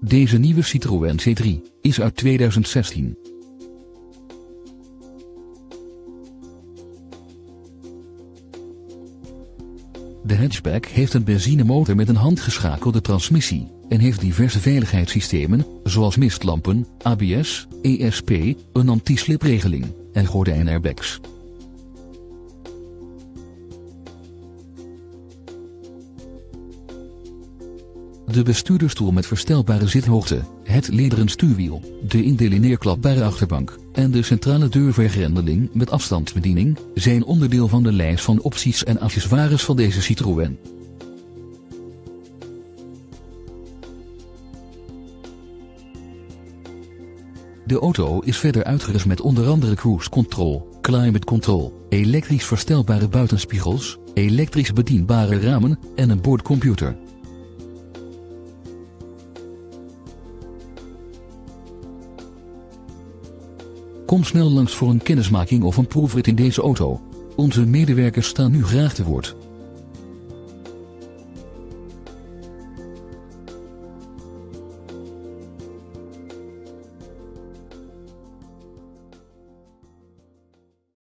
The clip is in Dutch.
Deze nieuwe Citroën C3 is uit 2016. De hatchback heeft een benzinemotor met een handgeschakelde transmissie en heeft diverse veiligheidssystemen, zoals mistlampen, ABS, ESP, een anti-slipregeling en gordijnairbags. De bestuurderstoel met verstelbare zithoogte, het lederen stuurwiel, de indelineerklapbare achterbank en de centrale deurvergrendeling met afstandsbediening zijn onderdeel van de lijst van opties en accessoires van deze Citroën. De auto is verder uitgerust met onder andere cruise control, climate control, elektrisch verstelbare buitenspiegels, elektrisch bedienbare ramen en een boordcomputer. Kom snel langs voor een kennismaking of een proefrit in deze auto. Onze medewerkers staan nu graag te woord.